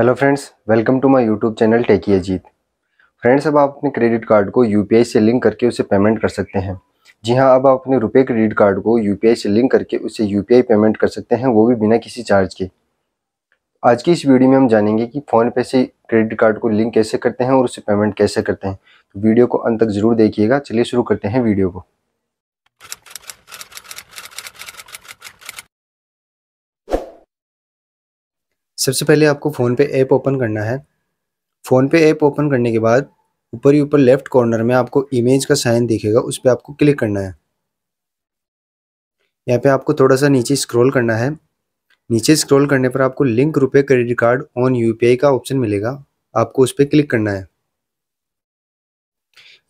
Hello friends welcome to my YouTube channel Techy Ajit friends अब आप अपने credit card को यूपीआई से लिंक करके उसे पेमेंट कर सकते हैं। जी हाँ अब आप अपने रुपए क्रेडिट कार्ड को यूपीआई से लिंक करके उसे यूपीआई पेमेंट कर सकते हैं, वो भी बिना किसी चार्ज के। आज की इस वीडियो में हम जानेंगे कि फ़ोनपे से क्रेडिट कार्ड को लिंक कैसे करते हैं और उसे पेमेंट कैसे करते हैं। तो वीडियो को अंत तक ज़रूर देखिएगा। चलिए शुरू करते हैं वीडियो को। सबसे पहले आपको फ़ोन पे ऐप ओपन करना है। फ़ोन पे ऐप ओपन करने के बाद ऊपर ही ऊपर लेफ़्ट कॉर्नर में आपको इमेज का साइन दिखेगा, उस पर आपको क्लिक करना है। यहाँ पे आपको थोड़ा सा नीचे स्क्रॉल करना है। नीचे स्क्रॉल करने पर आपको link RuPay credit card on UPI का ऑप्शन मिलेगा, आपको उस पर क्लिक करना है।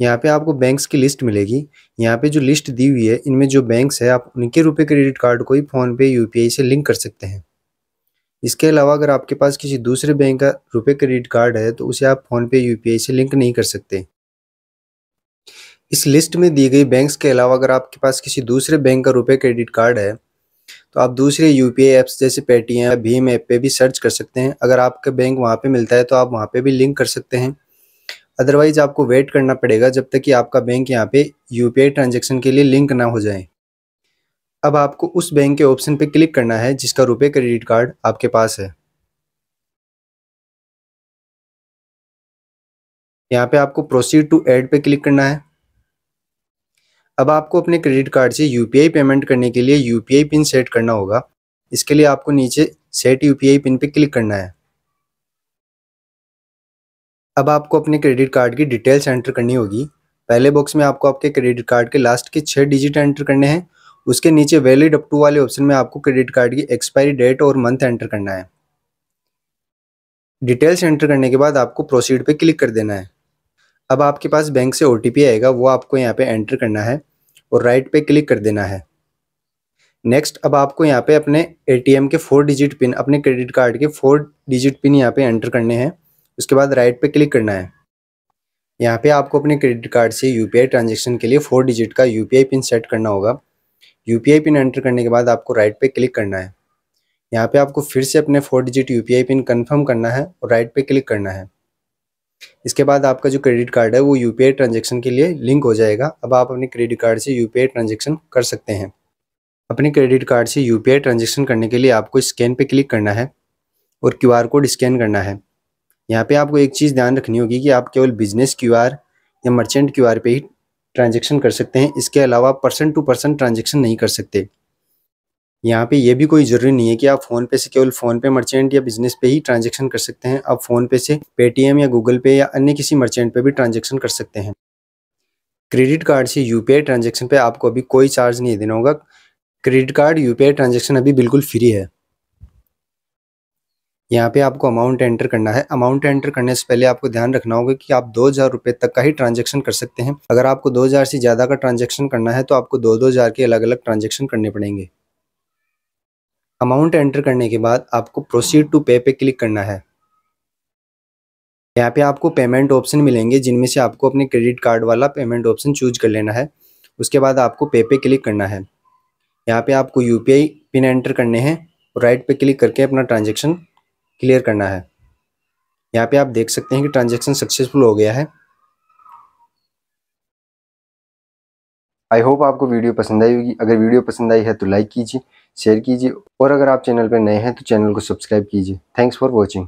यहाँ पे आपको बैंक्स की लिस्ट मिलेगी। यहाँ पे जो लिस्ट दी हुई है, इनमें जो बैंक्स है, आप उनके रुपए क्रेडिट कार्ड को ही फ़ोन पे यूपीआई से लिंक कर सकते हैं। इसके अलावा अगर आपके पास किसी दूसरे बैंक का रुपए क्रेडिट कार्ड है तो उसे आप फ़ोन पे यूपीआई से लिंक नहीं कर सकते। इस लिस्ट में दी गई बैंक्स के अलावा अगर आपके पास किसी दूसरे बैंक का रुपए क्रेडिट कार्ड है तो आप दूसरे यूपीआई ऐप्स जैसे पेटीएम या भीम ऐप पे भी सर्च कर सकते हैं। अगर आपका बैंक वहाँ पे मिलता है तो आप वहाँ पे भी लिंक कर सकते हैं। अदरवाइज़ आपको वेट करना पड़ेगा जब तक कि आपका बैंक यहाँ पे यूपीआई ट्रांजेक्शन के लिए लिंक ना हो जाए। अब आपको उस बैंक के ऑप्शन पे क्लिक करना है, जिसका रुपए क्रेडिट कार्ड आपके पास है। यहाँ पे आपको प्रोसीड टू ऐड पे क्लिक करना है। अब आपको अपने क्रेडिट कार्ड से यूपीआई पेमेंट करने के लिए यूपीआई पिन सेट करना होगा। इसके लिए आपको नीचे सेट यूपीआई पिन पे क्लिक करना है। अब आपको अपने क्रेडिट कार्ड की डिटेल्स एंटर करनी होगी। पहले बॉक्स में आपको आपके क्रेडिट कार्ड के लास्ट के छह डिजिट एंटर करने हैं। उसके नीचे वैलिड अप टू वाले ऑप्शन में आपको क्रेडिट कार्ड की एक्सपायरी डेट और मंथ एंटर करना है। डिटेल्स एंटर करने के बाद आपको प्रोसीड पे क्लिक कर देना है। अब आपके पास बैंक से ओटीपी आएगा, वो आपको यहाँ पे एंटर करना है और राइट पे क्लिक कर देना है। नेक्स्ट अब आपको यहाँ पे अपने एटीएम के फोर डिजिट पिन अपने क्रेडिट कार्ड के फोर डिजिट पिन यहाँ पे एंटर करने हैं। उसके बाद राइट पे क्लिक करना है। यहाँ पे आपको अपने क्रेडिट कार्ड से यूपीआई ट्रांजेक्शन के लिए फोर डिजिट का यूपीआई पिन सेट करना होगा। यूपीआई पिन एंटर करने के बाद आपको राइट पे क्लिक करना है। यहाँ पे आपको फिर से अपने four digit UPI pin confirm करना है और राइट पे क्लिक करना है। इसके बाद आपका जो क्रेडिट कार्ड है, वो यूपीआई ट्रांजेक्शन के लिए लिंक हो जाएगा। अब आप अपने क्रेडिट कार्ड से यूपीआई ट्रांजेक्शन कर सकते हैं। अपने क्रेडिट कार्ड से यूपीआई ट्रांजेक्शन करने के लिए आपको स्कैन पे क्लिक करना है और क्यूआर कोड स्कैन करना है। यहाँ पे आपको एक चीज़ ध्यान रखनी होगी कि आप केवल बिज़नेस क्यूआर या मर्चेंट क्यू पे ही ट्रांजेक्शन कर सकते हैं। इसके अलावा पर्सन टू पर्सन ट्रांजेक्शन नहीं कर सकते। यहाँ पे ये भी कोई ज़रूरी नहीं है कि आप फ़ोन पे से केवल फ़ोन पे मर्चेंट या बिज़नेस पे ही ट्रांजेक्शन कर सकते हैं। आप फ़ोन पे से पेटीएम या गूगल पे या अन्य किसी मर्चेंट पे भी ट्रांजेक्शन कर सकते हैं। क्रेडिट कार्ड से यू यूपीआई ट्रांजेक्शन पे आपको अभी कोई चार्ज नहीं देना होगा। Credit card U UPI transaction अभी बिल्कुल फ्री है। यहाँ पे आपको अमाउंट एंटर करना है। अमाउंट एंटर करने से पहले आपको ध्यान रखना होगा कि आप दो हज़ार रुपये तक का ही ट्रांजेक्शन कर सकते हैं। अगर आपको दो हज़ार से ज़्यादा का ट्रांजेक्शन करना है तो आपको दो दो हज़ार के अलग अलग ट्रांजेक्शन करने पड़ेंगे। अमाउंट एंटर करने के बाद आपको प्रोसीड टू पे पे क्लिक करना है। यहाँ पे आपको पेमेंट ऑप्शन मिलेंगे, जिनमें से आपको अपने क्रेडिट कार्ड वाला पेमेंट ऑप्शन चूज़ कर लेना है। उसके बाद आपको पे पे क्लिक करना है। यहाँ पे आपको यूपीआई पिन एंटर करने हैं राइट पे क्लिक करके अपना ट्रांजेक्शन क्लियर करना है। यहाँ पे आप देख सकते हैं कि ट्रांजेक्शन सक्सेसफुल हो गया है। आई होप आपको वीडियो पसंद आई होगी। अगर वीडियो पसंद आई है तो लाइक कीजिए शेयर कीजिए और अगर आप चैनल पर नए हैं तो चैनल को सब्सक्राइब कीजिए। Thanks for watching